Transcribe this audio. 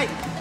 lên